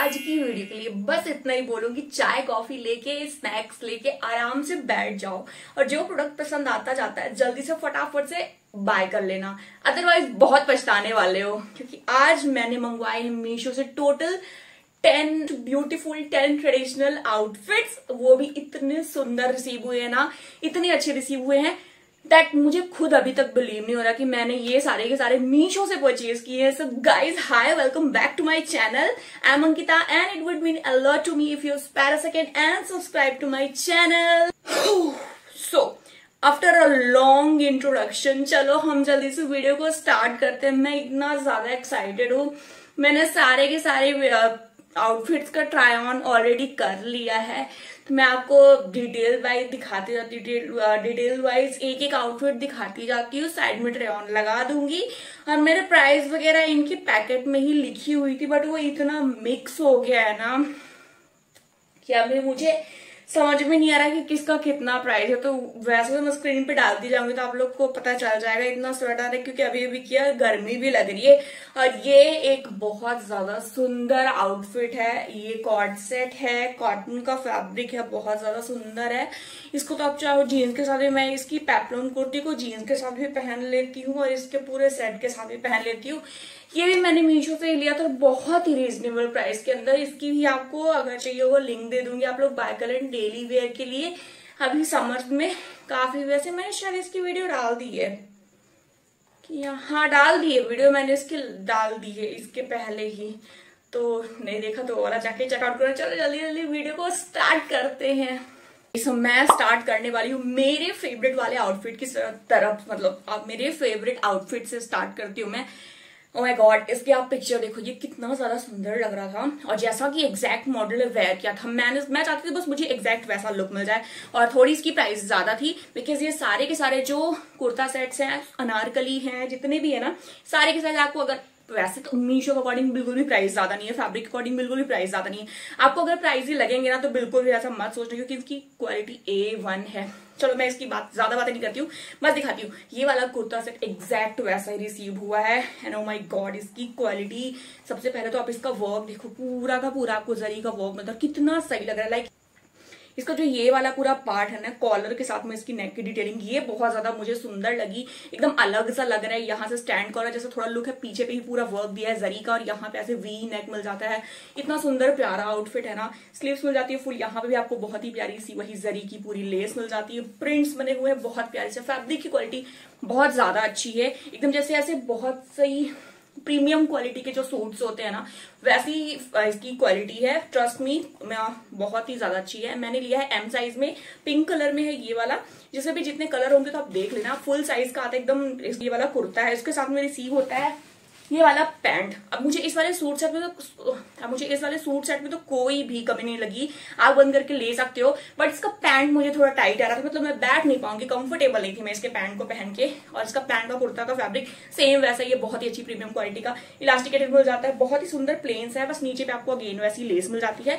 आज की वीडियो के लिए बस इतना ही बोलूँगी, चाय, कॉफ़ी लेके स्नैक्स लेके आराम से बैठ जाओ। और जो प्रोडक्ट पसंद आता जाता है, जल्दी से फटाफट से बाय कर लेना। अदरवाइज़ बहुत पछताने वाले हो, क्योंकि आज मैंने मंगवाए मीशो से total ten beautiful ten traditional outfits वो भी इतने सुंदर रिसीव हुए हैं ना, इतने अच्छे रिसीव हुए हैं। दैट मुझे खुद अभी तक बिलीव नहीं हो रहा कि मैंने ये सारे के सारे मीशो से परचेज किए हैं। So guys hi welcome back to my channel I am Ankita and it would mean a lot to me if you spare second and subscribe to my channel so after a long introduction चलो हम जल्दी से video को start करते हैं। मैं इतना ज़्यादा एक्साइटेड हूँ। मैंने सारे के सारे आउटफिट्स का ट्राई ऑन ऑलरेडी कर लिया है। मैं आपको डिटेल वाइज दिखाती जाती डिटेल वाइज एक एक आउटफिट दिखाती जाती हूँ साइड में ट्रेन लगा दूँगी। और मेरे प्राइस वगैरह इनकी पैकेट में ही लिखी हुई थी बट वो इतना मिक्स हो गया है ना कि अभी मुझे समझ में नहीं आ रहा कि किसका कितना प्राइस है। तो वैसे तो मैं स्क्रीन पे डालती जाऊँगी तो आप लोग को पता चल जाएगा इतना स्वेटर है, क्योंकि अभी अभी किया गर्मी भी लग रही है। और ये एक बहुत ज़्यादा सुंदर आउटफिट है। ये कॉर्ड सेट है कॉटन का फैब्रिक है, बहुत ज़्यादा सुंदर है। इसको तो आप चाहो जीन्स के साथ भी, मैं इसकी पैपलोन कुर्ती को जीन्स के साथ भी पहन लेती हूँ और इसके पूरे सेट के साथ भी पहन लेती हूँ। ये भी मैंने मीशो से लिया था बहुत ही रीजनेबल प्राइस के अंदर। इसकी भी आपको अगर चाहिए होगा लिंक दे दूँगी। आप लोग बाय कर डेली वेयर के लिए। अभी समर में काफ़ी वैसे मैंने शायद इसकी वीडियो डाल दी है। हाँ डाल दी है वीडियो मैंने इसकी डाल दी है इसके पहले ही। तो नहीं देखा तो वाला जाके चेकआउट करो। चलो जल्दी जल्दी वीडियो को स्टार्ट करते हैं। सो मैं स्टार्ट करने वाली हूँ। मेरे फेवरेट वाले आउटफिट की तरफ़ मतलब मेरे फेवरेट आउटफिट से स्टार्ट करती हूँ मैं। ओ माय गॉड इसकी आप पिक्चर देखो, ये कितना ज़्यादा सुंदर लग रहा था। और जैसा कि एग्जैक्ट मॉडल वेयर किया था, मैंने मैं चाहती थी बस मुझे एग्जैक्ट वैसा लुक मिल जाए। और थोड़ी इसकी प्राइस ज़्यादा थी बिकॉज़ ये सारे के सारे जो कुर्ता सेट्स हैं, अनारकली हैं, जितने भी है ना, सारे के सारे आपको अगर वैसे तो मीशो के अकॉर्डिंग बिल्कुल भी प्राइस ज़्यादा नहीं है फैब्रिक अकॉर्डिंग बिल्कुल भी प्राइस ज़्यादा नहीं है। आपको अगर प्राइस ही लगेंगे ना तो बिल्कुल भी ऐसा मत सोचना, क्योंकि इसकी क्वालिटी ए वन है। चलो, मैं इसकी बात, ज़्यादा बातें नहीं करती हूँ, बस दिखाती हूँ। ये वाला कुर्ता सेट एग्जैक्ट वैसा ही रिसीव हुआ है एंड ओ माई गॉड इसकी क्वालिटी सबसे पहले तो आप इसका वर्क देखो, पूरा का पूरा आपको जरी का वर्क मतलब कितना सही लग रहा है। लाइक इसका जो ये वाला पूरा पार्ट है ना कॉलर के साथ में इसकी नेक की डिटेलिंग ये बहुत ज़्यादा मुझे सुंदर लगी। एकदम अलग सा लग रहा है, यहाँ से स्टैंड कॉलर जैसे थोड़ा लुक है, पीछे पे ही पूरा वर्क दिया है जरी का, और यहाँ पे ऐसे वी नेक मिल जाता है। इतना सुंदर प्यारा आउटफिट है ना। स्लीव्स मिल जाती है फुल यहाँ पे भी आपको बहुत ही प्यारी सी वही जरी की पूरी लेस मिल जाती है। प्रिंट्स बने हुए हैं, बहुत प्यारे से फैब्रिक की क्वालिटी बहुत ज़्यादा अच्छी है। एकदम जैसे ऐसे बहुत सही प्रीमियम क्वालिटी के जो सूट्स होते हैं ना, वैसी इसकी क्वालिटी है। ट्रस्ट मी बहुत ही ज़्यादा अच्छी है। मैंने लिया है एम साइज़ में। पिंक कलर में है ये वाला। जिसमें भी जितने कलर होंगे तो आप देख लेना। फुल साइज़ का आता है, एकदम ये वाला कुर्ता है। इसके साथ में रिसीव होता है। ये वाला पैंट। अब मुझे इस वाले सूट सेट में तो अब मुझे इस वाले सूट सेट में तो कोई भी कमी नहीं लगी। आप बंद करके ले सकते हो बट इसका पैंट मुझे थोड़ा टाइट आ रहा था मतलब मैं बैठ नहीं पाऊँगी कंफर्टेबल नहीं थी मैं इसके पैंट को पहन के। और इसका पैंट का कुर्ता का फैब्रिक सेम वैसा ये बहुत ही अच्छी प्रीमियम क्वालिटी का। इलास्टिकेटेड मिल जाता है, बहुत ही सुंदर प्लेन्स है, बस नीचे पे आपको अगेन वैसी लेस मिल जाती है।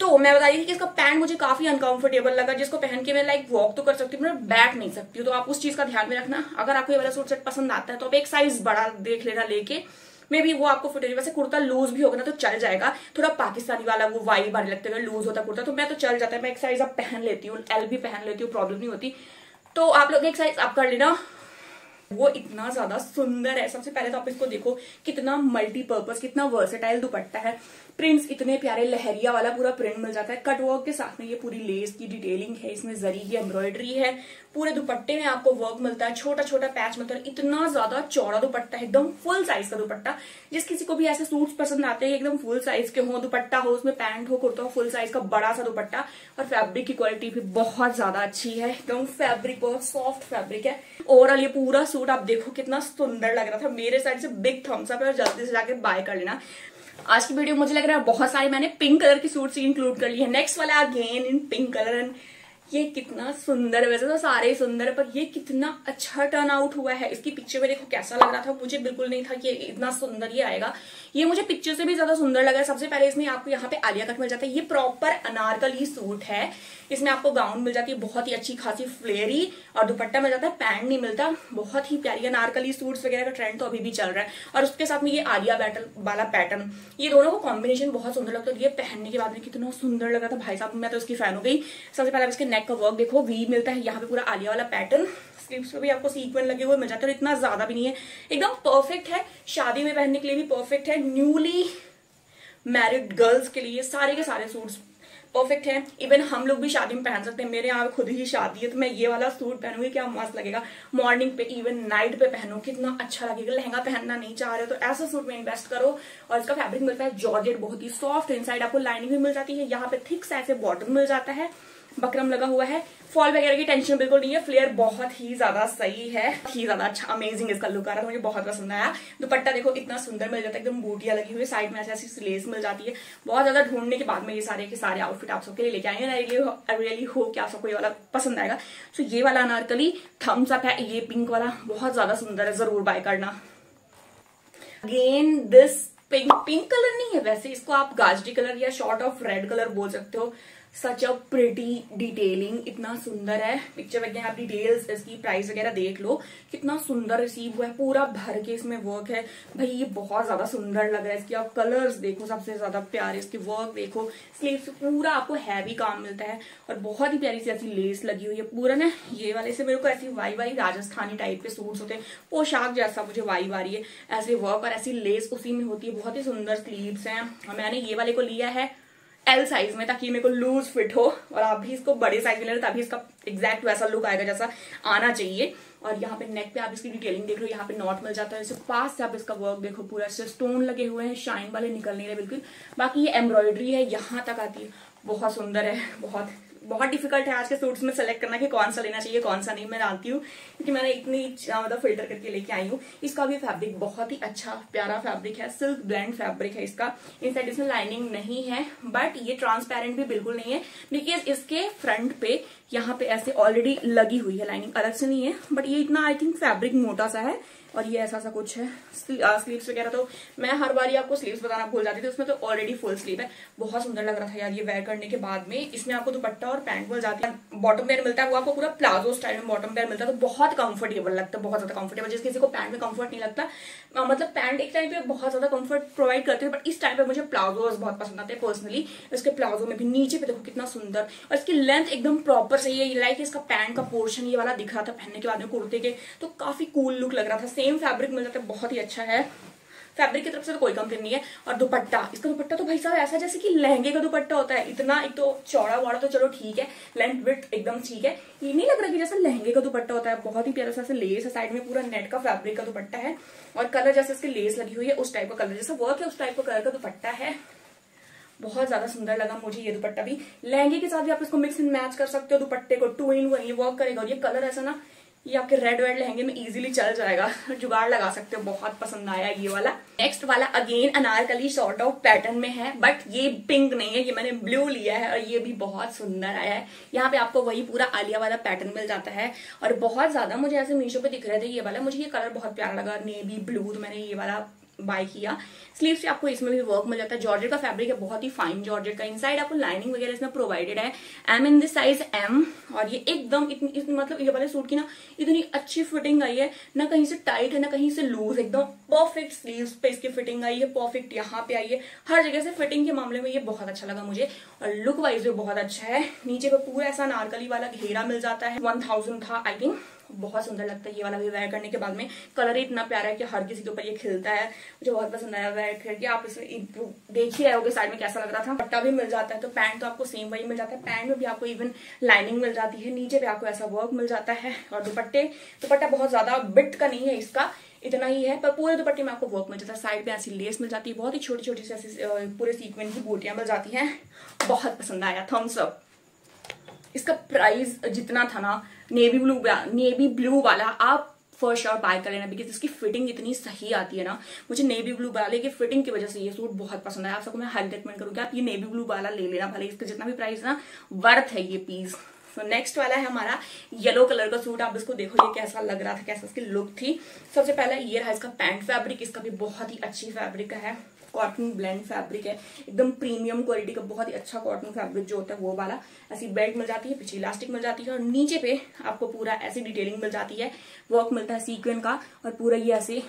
तो मैं बता रही थी कि इसका पैंट मुझे काफ़ी अनकंफर्टेबल लगा, जिसको पहन के मैं लाइक वॉक तो कर सकती हूँ बैठ नहीं सकती हूँ। तो आप उस चीज़ का ध्यान में रखना। अगर आपको ये वाला सूट सेट पसंद आता है तो आप एक साइज़ बड़ा देख लेना लेके। मे भी वो आपको फिट वैसे कुर्ता लूज भी होगा ना तो चल जाएगा। थोड़ा पाकिस्तानी वाला वो वाइब आने लगता है लूज होता कुर्ता तो मैं तो चल जाता है। मैं एक साइज़ आप पहन लेती हूँ एल भी पहन लेती हूँ प्रॉब्लम नहीं होती। तो आप लोग एक साइज़ आप कर लेना। वो इतना ज़्यादा सुंदर है। सबसे पहले तो आप इसको देखो, कितना मल्टीपर्पज कितना वर्सेटाइल दुपट्टा है। प्रिंट्स इतने प्यारे लहरिया वाला पूरा प्रिंट मिल जाता है। कटवर्क के साथ में ये पूरी लेस की डिटेलिंग है, इसमें जरी की एम्ब्रॉयडरी है। पूरे दुपट्टे में आपको वर्क मिलता है छोटा छोटा पैच मिलता है इतना ज़्यादा चौड़ा दुपट्टा है, एकदम फुल साइज़ का दुपट्टा। जिस किसी को भी ऐसे सूट्स पसंद आते हैं एकदम फुल साइज़ के हो, दुपट्टा हो, उसमें पैंट हो, कुर्ता हो फुल साइज़ का बड़ा सा दुपट्टा। और फैब्रिक की क्वालिटी भी बहुत ज़्यादा अच्छी है। एकदम फैब्रिक बहुत सॉफ्ट फैब्रिक है। ओवरऑल ये पूरा सूट आप देखो कितना सुंदर लग रहा था। मेरे साइड से बिग थम्स अप है और जल्दी से जाके बाय कर लेना। आज की वीडियो मुझे लग रहा है बहुत सारे मैंने पिंक कलर के सूट्स इंक्लूड कर ली है। नेक्स्ट वाला again in pink colour and ये कितना सुंदर वैसे तो सारे ही सुंदर है पर ये कितना अच्छा टर्न आउट हुआ है। इसकी पिक्चर में देखो कैसा लग रहा था। मुझे बिल्कुल नहीं था कि इतना सुंदर ये आएगा। ये मुझे पिक्चर से भी ज़्यादा सुंदर लगा है। सबसे पहले इसमें आपको यहाँ पे आलिया कट मिल जाता है। ये प्रॉपर अनारकली सूट है। इसमें आपको गाउन मिल जाती है, बहुत ही अच्छी खासी फ्लेयरी और दुपट्टा मिल जाता है। पैंट नहीं मिलता। बहुत ही प्यारी अनारकली सूट्स वगैरह का ट्रेंड तो अभी भी चल रहा है। और उसके साथ में ये आलिया बैटल वाला पैटर्न ये दोनों को कॉम्बिनेशन बहुत सुंदर लगता है। ये पहनने के बाद में कितना सुंदर लगा था। भाई साहब, मैं तो उसकी फ़ैन हो गई। सबसे पहले इसके नेक का वर्क देखो वी मिलता है, यहाँ पे पूरा आलिया वाला पैटर्न स्लीव्स पे भी आपको सीक्वेंट लगे हुए, मिल जाते हैं इतना ज़्यादा भी नहीं है। एकदम परफेक्ट है, शादी में पहनने के लिए भी परफेक्ट है न्यूली मैरिड गर्ल्स के लिए सारे के सारे सूट्स परफेक्ट है। इवन हम लोग भी शादी में पहन सकते हैं, मेरे यहाँ खुद ही शादी है तो मैं ये वाला सूट पहनूँगी, क्या मस्त लगेगा। मॉर्निंग पे इवन नाइट पे पहनू, कितना अच्छा लगेगा। लहंगा पहनना नहीं चाह रहे तो ऐसा सूट में इन्वेस्ट करो। और इसका फैब्रिक मिलता है जॉर्जेट बहुत ही सॉफ्ट इनसाइड आपको लाइनिंग भी मिल जाती है, यहाँ पे थिक से बॉटम मिल जाता है। बकरम लगा हुआ है। फॉल वगैरह की टेंशन बिल्कुल नहीं है। फ्लेयर बहुत ही ज़्यादा सही है। ही ज़्यादा अच्छा अमेजिंग इसका लुक आ रहा है। मुझे बहुत पसंद आया। दुपट्टा देखो, इतना सुंदर मिल जाता है। एकदम बूटिया लगी हुई साइड में ऐसी ऐसी स्लेस मिल जाती है। बहुत ज़्यादा ढूँढने के बाद में ये सारे के सारे आउटफिट आप सबके लिए लेके आएँगे आई रियली हो कि आप सबको ये वाला पसंद आएगा। सो ये वाला अनारकली थम्स अप है। ये पिंक वाला बहुत ज़्यादा सुंदर है। ज़रूर बाय करना। Again this pink pink colour नहीं है। वैसे इसको आप गाजरी कलर या शॉर्ट ऑफ़ रेड कलर बोल सकते हो। सच अ प्रिटी डिटेलिंग इतना सुंदर है। पिक्चर वगैरह आप डिटेल्स इसकी प्राइस वगैरह देख लो। कितना सुंदर रिसीव हुआ है। पूरा भर के इसमें वर्क है। भाई, ये बहुत ज़्यादा सुंदर लग रहा है इसकी। आप कलर्स देखो, सबसे ज़्यादा प्यारे इसके वर्क देखो। स्लीव से पूरा आपको हैवी काम मिलता है। और बहुत ही प्यारी सी ऐसी लेस लगी हुई है। पूरा ना, ये वाले से मेरे को ऐसी वाई वाई राजस्थानी टाइप के सूट्स होते हैं। पोशाक जैसा मुझे वाई वारी है। ऐसे वर्क और ऐसी लेस उसी में होती है। बहुत ही सुंदर स्लीव्स हैं, मैंने ये वाले को लिया है। एल साइज़ में ताकि मेरे को लूज फिट हो और आप भी इसको बड़े साइज़ में ले तभी इसका एग्जैक्ट वैसा लुक आएगा जैसा आना चाहिए। और यहाँ पे नेक पे आप इसकी डिटेलिंग देख लो यहाँ पे नॉट मिल जाता है। इसे पास से आप इसका वर्क देखो, पूरा इससे स्टोन लगे हुए हैं शाइन वाले निकल नहीं रहे बिल्कुल। बाकी ये एम्ब्रॉयडरी है, यहाँ तक आती है। बहुत सुंदर है, बहुत बहुत डिफ़िकल्ट है आज के सूट्स में सेलेक्ट करना कि कौन सा लेना चाहिए, कौन सा नहीं। मैं डालती हूँ, क्योंकि मैंने इतनी मतलब फ़िल्टर करके लेके आई हूँ। इसका भी फैब्रिक बहुत ही अच्छा प्यारा फैब्रिक है सिल्क ब्लैंड फैब्रिक है इसका। इन इसमें लाइनिंग नहीं है बट ये ट्रांसपेरेंट भी बिल्कुल नहीं है। बिकॉज़ इसके फ्रंट पे यहाँ पे ऐसे ऑलरेडी लगी हुई है लाइनिंग अलग से नहीं है बट ये इतना आई थिंक फैब्रिक मोटा सा है। और ये ऐसा सा कुछ है। स्लीव्स वगैरह तो मैं हर बार आपको स्लीव्स बताना भूल जाती थी, उसमें तो ऑलरेडी फुल स्लीव है। बहुत सुंदर लग रहा था यार ये वेयर करने के बाद में। इसमें आपको दुपट्टा और पैंट मिल जाती है। बॉटम पेयर मिलता है, वो आपको पूरा प्लाजो स्टाइल में बॉटम पेयर मिलता है तो बहुत कंफर्टेबल लगता है, बहुत ज़्यादा कंफर्टेबल जिस किसी को पैंट में कंफर्ट नहीं लगता मतलब पैंट एक टाइम पे बहुत ज़्यादा कंफर्ट प्रोवाइड करते हैं बट इस टाइम पे मुझे प्लाजो बहुत पसंद आते हैं पर्सनली इसके प्लाजो में भी नीचे पे देखो कितना सुंदर। और इसकी लेंथ एकदम प्रॉपर सही है। लाइक इसका पैंट का पोर्शन ये वाला दिख रहा था पहनने के बाद में कुर्ते के तो काफ़ी कूल लुक लग रहा था। सेम फैब्रिक मिल जाता है बहुत ही अच्छा है। फैब्रिक की तरफ़ से तो कोई कंप्लेन नहीं है। और दुपट्टा, इसका दुपट्टा तो भाई साहब ऐसा जैसे कि लहंगे का दुपट्टा होता है। इतना एक तो चौड़ा वाड़ा तो चलो ठीक है लेंथ विथ एकदम ठीक है। ये नहीं लग रहा कि जैसे लहंगे का दुपट्टा होता है। बहुत ही प्यारा सा लेस है साइड में पूरा नेट का फैब्रिक का दुपट्टा है। और कलर जैसे इसकी लेस लगी हुई है, उस टाइप का कलर जैसा वर्क है, उस टाइप का कलर का दुपट्टा है। बहुत ज़्यादा सुंदर लगा मुझे ये दुपट्टा भी। लहंगे के साथ भी आप इसको मिक्स एंड मैच कर सकते हो। दुपट्टे को टू इन वन ये वर्क करेगा। और ये कलर ऐसा ना ये आपके रेड वेड लहंगे में इजीली चल जाएगा। जुगाड़ लगा सकते हो, बहुत पसंद आया ये वाला। नेक्स्ट वाला again Anarkali sort of pattern में है बट ये पिंक नहीं है, ये मैंने ब्लू लिया है और ये भी बहुत सुंदर आया है। यहाँ पे आपको वही पूरा आलिया वाला पैटर्न मिल जाता है और बहुत ज़्यादा मुझे ऐसे मीशो पे दिख रहे थे, ये वाला। मुझे ये कलर बहुत प्यारा लगा नेवी ब्लू तो मैंने ये वाला बाय किया। स्लीव से आपको इसमें भी वर्क मिल जाता है। जॉर्जेट का फैब्रिक है, बहुत ही फाइन जॉर्जेट का। इनसाइड आपको लाइनिंग वगैरह इसमें प्रोवाइडेड है। M in this size M और ये एकदम इतनी इतनी मतलब ये वाले सूट की ना इतनी अच्छी फिटिंग आई है। ना कहीं से टाइट है, ना कहीं से लूज एकदम परफेक्ट स्लीव पे इसकी फिटिंग आई है। परफेक्ट यहाँ पे आई है। हर जगह से फिटिंग के मामले में ये बहुत अच्छा लगा मुझे। और लुक वाइज भी बहुत अच्छा है। नीचे पे पूरा ऐसा नारकली वाला घेरा मिल जाता है। वन थाउज़ेंड था आई थिंक बहुत सुंदर लगता है ये वाला भी वेयर करने के बाद में। कलर ही इतना प्यारा है कि हर किसी के ऊपर ये खिलता है। मुझे बहुत पसंद आया वेयर करके। आप इसमें देख ही रहे होगे साइड में कैसा लग रहा था। पट्टा भी मिल जाता है तो पैंट तो आपको सेम वही मिल जाता है। पैंट में भी आपको इवन लाइनिंग मिल जाती है। नीचे भी आपको ऐसा वर्क मिल जाता है। और दुपट्टे, दुपट्टा बहुत ज़्यादा बिट का नहीं है इसका, इतना ही है, पर पूरे दुपट्टे में आपको वर्क मिल जाता है। साइड में ऐसी लेस मिल जाती है। बहुत ही छोटी छोटी सी ऐसी पूरे सीक्वेंस की बूटियाँ मिल जाती हैं। बहुत पसंद आया थम्स अप इसका प्राइस जितना था ना नेवी ब्लू नेवी ब्लू वाला आप फ़र्स्ट और बाय कर लेना बिकॉज़ इसकी फिटिंग इतनी सही आती है ना, मुझे नेवी ब्लू वाले की फिटिंग की वजह से ये सूट बहुत पसंद आया। आप सबको मैं हाईली रिकमेंड करूँगी, आप ये नेवी ब्लू वाला ले लेना, भले इसका जितना भी प्राइस ना वर्थ है ये पीस तो नेक्स्ट वाला है हमारा येलो कलर का सूट आप इसको देखो, ये कैसा लग रहा था, कैसा इसकी लुक थी। सबसे पहला ये रहा इसका पैंट फैब्रिक इसका भी बहुत ही अच्छी फैब्रिक है। कॉटन ब्लेंड फैब्रिक है। एकदम प्रीमियम क्वालिटी का बहुत ही अच्छा कॉटन फैब्रिक जो होता है वो वाला। ऐसी बेल्ट मिल जाती है, पीछे इलास्टिक मिल जाती है और नीचे पे आपको पूरा ऐसी डिटेलिंग मिल जाती है। वर्क मिलता है सीक्वेंट का और पूरा ये ऐसे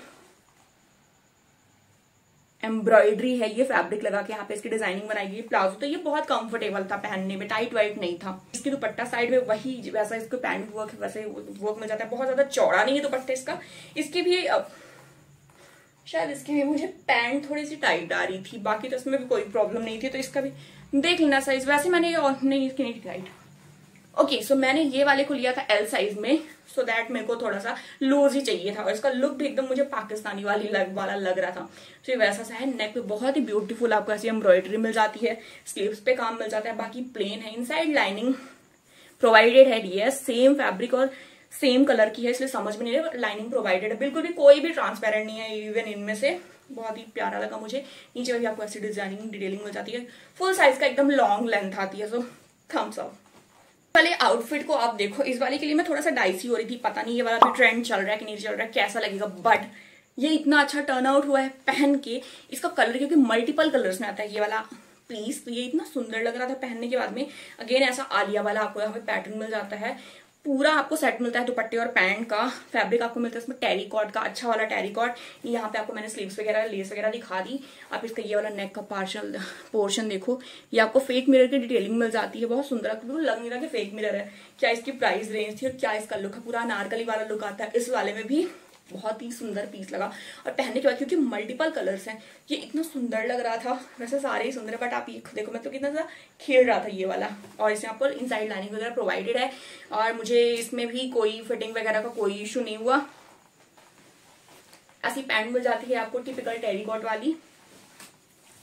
एम्ब्रॉयडरी है ये फैब्रिक लगा के यहाँ पे इसकी डिज़ाइनिंग बनाई गई प्लाजो तो ये बहुत कंफर्टेबल था पहनने में टाइट वाइट नहीं था। इसकी दुपट्टा साइड में वही वैसा इसको पैंट वर्क वैसे वर्क मिल जाता है। बहुत ज़्यादा चौड़ा नहीं है दुपट्टे इसका। इसकी भी शायद इसकी भी मुझे पैंट थोड़ी सी टाइट आ रही थी, बाकी तो इसमें भी कोई प्रॉब्लम नहीं थी तो इसका भी देख लेना साइज़ वैसे मैंने ये और नहीं, इसकी नहीं टाइट ओके सो मैंने ये वाले को लिया था एल साइज़ में सो so दैट मेरे को थोड़ा सा लूज ही चाहिए था, और इसका लुक भी एकदम मुझे पाकिस्तानी वाली लग, वाला लग रहा था। तो ये वैसा सा है नेक पे बहुत ही ब्यूटीफुल आपको ऐसी एम्ब्रॉयडरी मिल जाती है स्लीव्स पे काम मिल जाता है, बाकी प्लेन है इनसाइड लाइनिंग प्रोवाइडेड है ये सेम फैब्रिक और सेम कलर की है, इसलिए समझ में नहीं रहा लाइनिंग प्रोवाइडेड है। बिल्कुल भी कोई भी ट्रांसपेरेंट नहीं है इवन इनमें से। बहुत ही प्यारा लगा मुझे। नीचे भी आपको ऐसी डिज़ाइनिंग डिटेलिंग मिल जाती है। फुल साइज़ का एकदम लॉन्ग लेंथ आती है सो थम्स ऑफ़ वाले आउटफिट को आप देखो, इस वाले के लिए मैं थोड़ा सा डाइसी हो रही थी, पता नहीं ये वाला भी ट्रेंड चल रहा है कि नहीं चल रहा है, कैसा लगेगा बट ये इतना अच्छा टर्न आउट हुआ है पहन के। इसका कलर क्योंकि मल्टीपल कलर्स में आता है ये वाला। प्लीज़ तो ये इतना सुंदर लग रहा था पहनने के बाद में। अगेन ऐसा आलिया वाला आपको यहाँ पे पैटर्न मिल जाता है। पूरा आपको सेट मिलता है दुपट्टे और पैंट का फैब्रिक आपको मिलता है इसमें टेरीकॉट का अच्छा वाला टेरीकॉट यहाँ पे आपको मैंने स्लीव्स वगैरह लेस वगैरह दिखा दी। आप इसका ये वाला नेक का पार्शल पोर्शन देखो। ये आपको फेक मिरर की डिटेलिंग मिल जाती है, बहुत सुंदर बिल्कुल लग नहीं रहा कि फेक मिरर है। क्या इसकी प्राइस रेंज थी और क्या इसका लुक है? पूरा नारकली वाला लुक आता है, इस वाले में भी बहुत ही सुंदर पीस लगा। और पहनने के बाद क्योंकि मल्टीपल कलर्स हैं, ये इतना सुंदर लग रहा था। वैसे सारे ही सुंदर है बट आप ये देखो मैं तो कितना सा खेल रहा था ये वाला। और इसमें आपको इनसाइड लाइनिंग वगैरह प्रोवाइडेड है। और मुझे इसमें भी कोई फिटिंग वगैरह का कोई इशू नहीं हुआ। ऐसी पैंट मिल जाती है आपको टिपिकल टेरीकॉट वाली।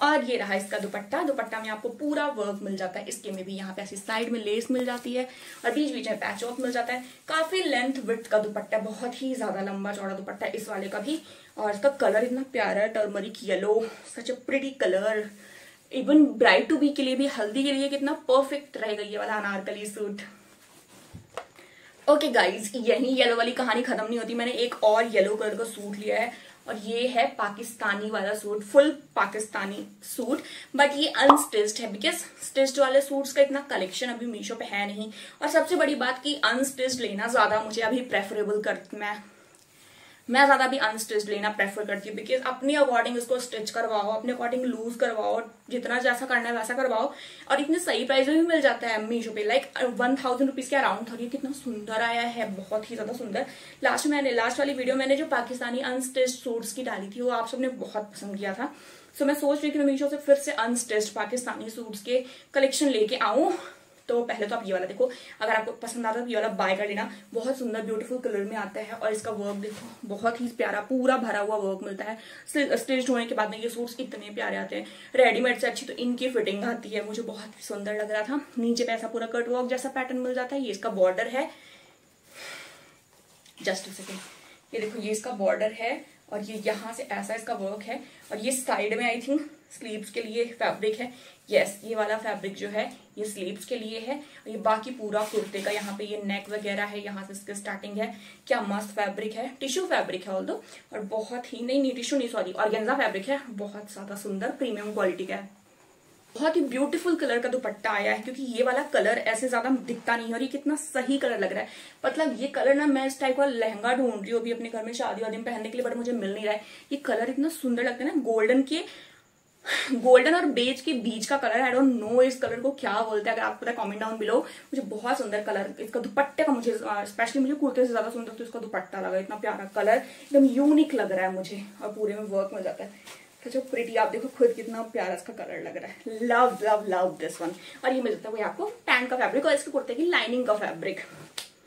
और ये रहा इसका दुपट्टा। दुपट्टा में आपको पूरा वर्क मिल जाता है। इसके में भी यहाँ पे ऐसी साइड में लेस मिल जाती है और बीच बीच में पैच ऑफ़ मिल जाता है। काफ़ी लेंथ विथ का दुपट्टा, बहुत ही ज़्यादा लंबा चौड़ा दुपट्टा इस वाले का भी। और इसका कलर इतना प्यारा है turmeric yellow such a pretty colour even bride to be के लिए भी, हल्दी के लिए कितना परफेक्ट रहेगा ये वाला अनारकली सूट ओके गाइज़ यही येलो वाली कहानी खत्म नहीं होती। मैंने एक और येलो कलर का सूट लिया है। और ये है पाकिस्तानी वाला suit full Pakistani suit but ये अनस्टिस्ड है बिकॉज़ स्टिस्ड वाले सूट्स का इतना कलेक्शन अभी मीशो पे है नहीं। और सबसे बड़ी बात कि अनस्टिस्ड लेना ज़्यादा मुझे अभी प्रेफरेबल कर, मैं मैं ज़्यादा भी अनस्टिच लेना प्रेफर करती हूँ बिकॉज़ अपने अकॉर्डिंग इसको स्टिच करवाओ अपने अकॉर्डिंग लूज करवाओ जितना जैसा करना है वैसा करवाओ और इतने सही प्राइस में भी मिल जाता है मीशो पे। लाइक वन थाउज़ेंड रुपीज़ के अराउंड था कितना सुंदर आया है बहुत ही ज़्यादा सुंदर। लास्ट मैंने लास्ट वाली वीडियो मैंने जो पाकिस्तानी अनस्टिच सूट्स की डाली थी वो आप सबने बहुत पसंद किया था। सो so, मैं सोच रही थी मीशो से फिर से अनस्टिच्ड पाकिस्तानी सूट्स के कलेक्शन लेके आऊँ। तो पहले तो आप ये वाला देखो, अगर आपको पसंद आता है तो ये वाला बाय कर लेना। बहुत सुंदर ब्यूटीफुल कलर में आता है और इसका वर्क देखो, बहुत ही प्यारा, पूरा भरा हुआ वर्क मिलता है। स्टिच होने के बाद में ये सूट्स इतने प्यारे आते हैं। रेडीमेड से अच्छी तो इनकी फिटिंग आती है, मुझे बहुत सुंदर लग रहा था। नीचे पे ऐसा पूरा कट वर्क जैसा पैटर्न मिल जाता है। ये इसका बॉर्डर है। जस्ट सेकेंड ये देखो, ये इसका बॉर्डर है और ये यहाँ से ऐसा इसका वर्क है और ये साइड में आई थिंक स्लीव्स के लिए फैब्रिक है। यस yes, ये वाला फैब्रिक जो है ये स्लीव्स के लिए है। ये बाकी पूरा कुर्ते का यहाँ पे ये नेक वगैरह है यहाँ से इसका स्टार्टिंग है। क्या मस्त फैब्रिक है। टिश्यू फैब्रिक है ऑल दो और बहुत ही नहीं नहीं टिश्यू नहीं सॉरी ऑर्गेन्जा फैब्रिक है। बहुत ज़्यादा सुंदर प्रीमियम क्वालिटी का है। बहुत ही ब्यूटीफुल कलर का दुपट्टा आया है क्योंकि ये वाला कलर ऐसे ज़्यादा दिखता नहीं है और ये कितना सही कलर लग रहा है। मतलब ये कलर ना मैं इस टाइप का लहंगा ढूंढ रही हूँ अभी अपने घर में शादी वादी में पहनने के लिए बट मुझे मिल नहीं रहा है। ये कलर इतना सुंदर लगता है ना गोल्डन के गोल्डन और बेज के बीच का कलर आई डोंट नो इस कलर को क्या बोलते हैं। अगर आपको पता कमेंट डाउन बिलो मुझे बहुत सुंदर कलर, इसका दुपट्टे का मुझे स्पेशली मुझे कुर्ते से ज़्यादा सुंदर तो इसका दुपट्टा लगा। इतना प्यारा कलर, एकदम यूनिक लग रहा है मुझे। और पूरे में वर्क मिल जाता है। जो प्रिटी आप देखो खुद कितना प्यारा इसका कलर लग रहा है। Love love love this one और ये मिलता है वही आपको पैंट का फैब्रिक और इसके कुर्ते की लाइनिंग का फैब्रिक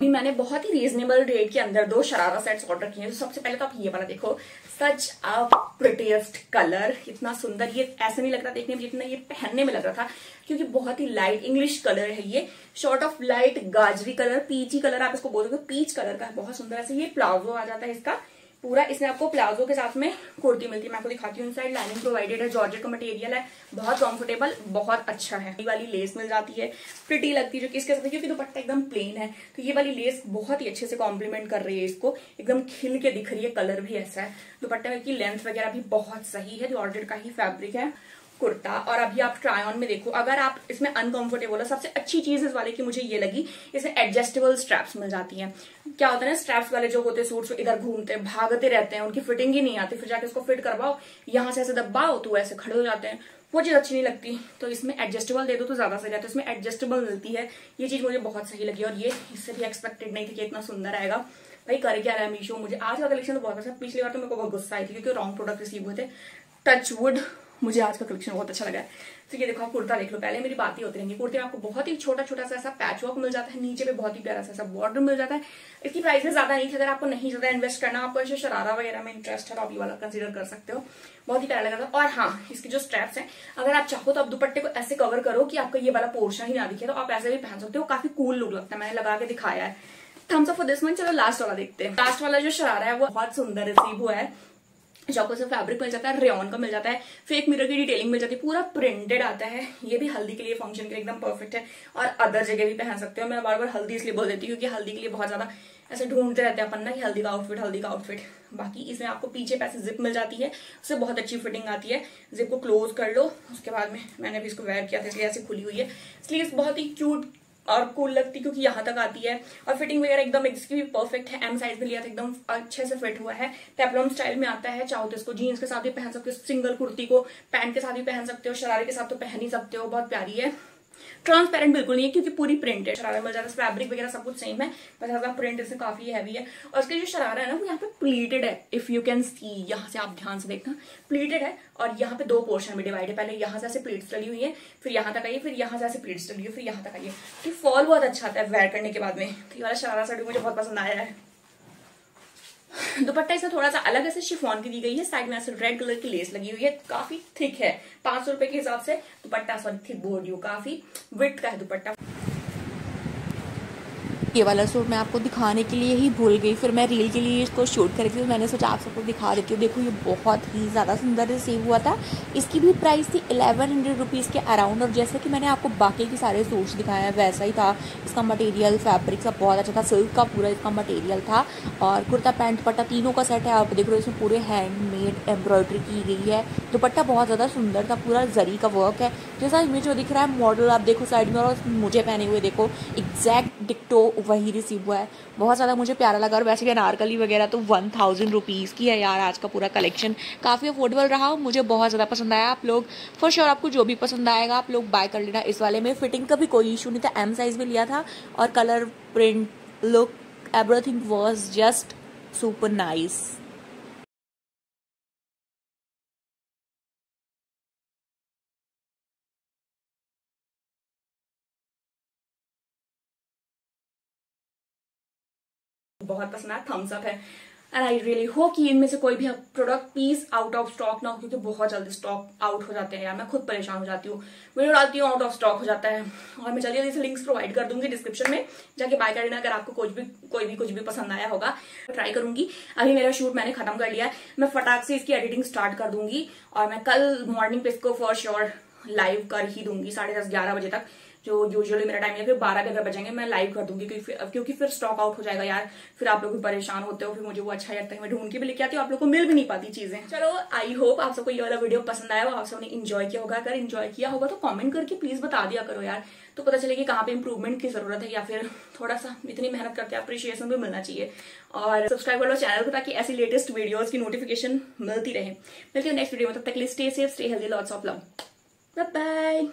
मैंने बहुत ही रीजनेबल रेट के अंदर दो शरारा सेट्स ऑर्डर किए हैं। तो सबसे पहले तो आप ये वाला देखो। सच अ प्रिटेस्ट कलर इतना सुंदर। ये ऐसा नहीं लग रहा देखने में जितना ये पहनने में लग रहा था, क्योंकि बहुत ही लाइट इंग्लिश कलर है ये। शॉर्ट ऑफ़ लाइट गाजरी कलर पीची कलर आप इसको बोलोगे पीच कलर का बहुत सुंदर। ऐसे ये प्लाजो आ जाता है इसका। पूरा इसमें आपको प्लाजो के साथ में कुर्ती मिलती है। मैं आपको दिखाती हूँ इनसाइड लाइनिंग प्रोवाइडेड है जॉर्जेट का मटेरियल है। बहुत कंफर्टेबल बहुत अच्छा है। ये वाली लेस मिल जाती है। प्रिटी लगती है, जो कि इसके साथ, क्योंकि दुपट्टा एकदम प्लेन है तो ये वाली लेस बहुत ही अच्छे से कॉम्प्लीमेंट कर रही है इसको। एकदम खिल के दिख रही है कलर भी ऐसा है। दुपट्टे की लेंथ वगैरह भी बहुत सही है जॉर्जेट का ही फेब्रिक है। कुर्ता, और अभी आप ट्राई ऑन में देखो, अगर आप इसमें अनकंफर्टेबल है, सबसे अच्छी चीज़ इस वाले की मुझे ये लगी इसमें एडजस्टेबल स्ट्रैप्स मिल जाती हैं। क्या होता है ना स्ट्रैप्स वाले जो होते हैं सूट्स इधर घूमते भागते रहते हैं, उनकी फिटिंग ही नहीं आती, फिर जाके उसको फिट करवाओ, यहाँ से ऐसे दबाओ तो ऐसे खड़े हो जाते हैं। वो चीज़ अच्छी नहीं लगती तो इसमें एडजस्टेबल दे दो तो ज़्यादा सही रहता है। इसमें एडजस्टेबल मिलती है। ये चीज़ मुझे बहुत सही लगी, और ये इससे भी एक्सपेक्टेड नहीं थी कि इतना सुंदर आएगा। भाई, कर क्या रहा है मीशो? मुझे आज का कलेक्शन तो बहुत अच्छा पिछली बार तो मेरे को बहुत गुस्सा आई थी, क्योंकि रॉन्ग प्रोडक्ट रिसीव हुए थे। टच वुड मुझे आज का कलेक्शन बहुत अच्छा लगा है। तो ये देखो, आप कुर्ता देख लो, पहले मेरी बात ही होती रहेंगी। कुर्ते में आपको बहुत ही छोटा छोटा सा ऐसा पैच वर्क मिल जाता है, नीचे पे बहुत ही प्यारा सा ऐसा बॉर्डर मिल जाता है। इसकी प्राइसेस ज़्यादा नहीं थी अगर आपको नहीं ज़्यादा इन्वेस्ट करना आपको ऐसे शरारा वगैरह में इंटरेस्ट है तो आप ये वाला कंसिडर कर सकते हो। बहुत ही प्यारा लगा था। और हाँ इसकी जो स्ट्रैप्स हैं, अगर आप चाहो तो आप दुपट्टे को ऐसे कवर करो कि आपका ये वाला पोर्शन ही ना दिखे तो आप ऐसे भी पहन सकते हो। काफ़ी कूल लुक लगता है, मैंने लगा के दिखाया है। Thumbs up for this one चलो लास्ट वाला देखते हैं। लास्ट वाला जो शरारा है, वो बहुत सुंदर रिसीव हुआ है। चौको से फैब्रिक मिल जाता है रेन का मिल जाता है फेक मिरर की डिटेलिंग मिल जाती है, पूरा प्रिंटेड आता है। ये भी हल्दी के लिए फ़ंक्शन के लिए एकदम परफेक्ट है। और अदर जगह भी पहन सकते हो। मैं बार बार हल्दी इसलिए बोल देती हूँ क्योंकि हल्दी के लिए बहुत ज़्यादा ऐसे ढूंढते रहते हैं अपन ना कि हल्दी का आउटफिट हल्दी का आउटफिट बाकी इसमें आपको पीछे पैसे जिप मिल जाती है। उससे बहुत अच्छी फिटिंग आती है। जिप को क्लोज कर लो। उसके बाद में मैंने भी इसको वेयर किया था, इसलिए ऐसे खुली हुई है। इसलिए बहुत ही क्यूट और कूल लगती क्योंकि यहाँ तक आती है। और फिटिंग वगैरह एकदम इसकी भी परफेक्ट है। एम साइज़ में लिया था, एकदम अच्छे से फिट हुआ है। पेपलम स्टाइल में आता है, चाहो तो इसको जीन्स के साथ भी पहन सकते हो सिंगल कुर्ती को पैंट के साथ भी पहन सकते हो, शरारे के साथ तो पहन ही सकते हो, बहुत प्यारी है। ट्रांसपेरेंट बिल्कुल नहीं है क्योंकि पूरी प्रिंट है शरारा मिल जाता है फैब्रिक वगैरह सब कुछ सेम है, बस हल्का प्रिंट इसमें काफ़ी हैवी है। और इसके जो शरारा है ना, वो यहाँ पे प्लीटेड है इफ़ यू कैन सी यहाँ से आप ध्यान से देखना। प्लीटेड है और यहाँ पे दो पोर्शन में डिवाइड है। पहले यहाँ से ऐसे प्लीट्स डली हुई है, फिर यहाँ तक आइए फिर यहाँ से ऐसे प्लीट्स डली हुई फिर यहाँ तक आइए फॉल बहुत अच्छा आता है वेयर करने के बाद में। तो ये वाला शरारा साड़ी मुझे बहुत पसंद आया है। दुपट्टा इसमें थोड़ा सा अलग ऐसे शिफॉन की दी गई है। साइड में ऐसे रेड कलर की लेस लगी हुई है। काफ़ी थिक है। पाँच सौ रुपए के हिसाब से दुपट्टा सॉरी थिक बोर्ड यू काफ़ी विट का है दुपट्टा। ये वाला सूट मैं आपको दिखाने के लिए ही भूल गई। फिर मैं रील के लिए इसको शूट करी थी तो मैंने सोचा आप सबको दिखा देती हूँ। देखो, ये बहुत ही ज़्यादा सुंदर रिसीव हुआ था। इसकी भी प्राइस थी एलेवन हंड्रेड रुपीज़ के अराउंड और जैसे कि मैंने आपको बाकी के सारे सूट्स दिखाए हैं वैसा ही था। इसका मटेरियल फैब्रिक सब बहुत अच्छा था। सिल्क का पूरा इसका मटेरियल था और कुर्ता पैंट दुपट्टा तीनों का सेट है। आप देख रहे हो, इसमें पूरे हैंडमेड एम्ब्रॉयडरी की गई है। दुपट्टा बहुत ज़्यादा सुंदर था, पूरा जरी का वर्क है। जैसा इमेज जो दिख रहा है मॉडल आप देखो साइड में और मुझे पहने हुए देखो। एग्जैक्ट डिक्टो वही रिसीव हुआ है। बहुत ज़्यादा मुझे प्यारा लगा और वैसे भी अनारकली वगैरह तो वन थाउज़ेंड रुपीज़ की है यार आज का पूरा कलेक्शन काफ़ी अफोर्डेबल रहा, मुझे बहुत ज़्यादा पसंद आया। आप लोग फॉर श्योर आपको जो भी पसंद आएगा, आप लोग बाय कर लेना इस वाले में। फिटिंग का भी कोई इशू नहीं था एम साइज़ भी लिया था और colour print look everything was just super nice बहुत पसंद आया थम्स अप है। एंड आई रियली होप कि इनमें से कोई भी product please out of stock ना हो, क्योंकि बहुत जल्दी स्टॉक आउट हो जाते हैं यार। मैं खुद परेशान हो जाती हूँ। वीडियो डालती हूँ आउट ऑफ़ स्टॉक हो जाता है। और मैं जल्दी जल्दी से लिंक्स प्रोवाइड कर दूँगी डिस्क्रिप्शन में, जाके बाय कर लेना अगर आपको कुछ भी, कोई भी, कुछ भी पसंद आया होगा। ट्राई करूँगी। अभी मेरा शूट मैंने खत्म कर लिया है। मैं फटाक से इसकी एडिटिंग स्टार्ट कर दूँगी। और मैं कल मॉर्निंग पे इसको फॉर श्योर लाइव कर ही दूँगी, साढ़े दस ग्यारह बजे तक। जो यूजुअली मेरा टाइम है फिर बारह के अगर बचेंगे मैं लाइव कर दूँगी क्योंकि फिर, क्योंकि फिर स्टॉक आउट हो जाएगा यार। फिर आप लोग भी परेशान होते हो फिर मुझे वो अच्छा लगता है मैं ढूंढ के भी लेके आती हूँ आप लोग को मिल भी नहीं पाती चीज़ें। चलो आई होप आप सबको ये वाला वीडियो पसंद आया हो आप सबने इंजॉय किया होगा। अगर इंजॉय किया होगा तो कॉमेंट करके प्लीज़ बता दिया करो यार। तो पता चले कि कहाँ पे इंप्रूवमेंट की ज़रूरत है या फिर थोड़ा सा इतनी मेहनत करके अप्रिशिएशन भी मिलना चाहिए। और सब्सक्राइब कर लो चैनल को ताकि ऐसी लेटेस्ट वीडियोस की नोटिफिकेशन मिलती रहे। मिलती है नेक्स्ट वीडियो में तब तक stay safe stay healthy lots of love bye